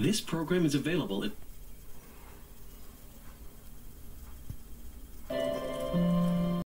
This program is available at